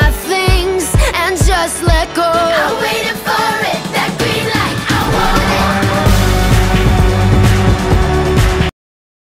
my things and just let go.